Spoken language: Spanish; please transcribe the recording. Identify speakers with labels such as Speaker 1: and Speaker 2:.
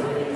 Speaker 1: Gracias.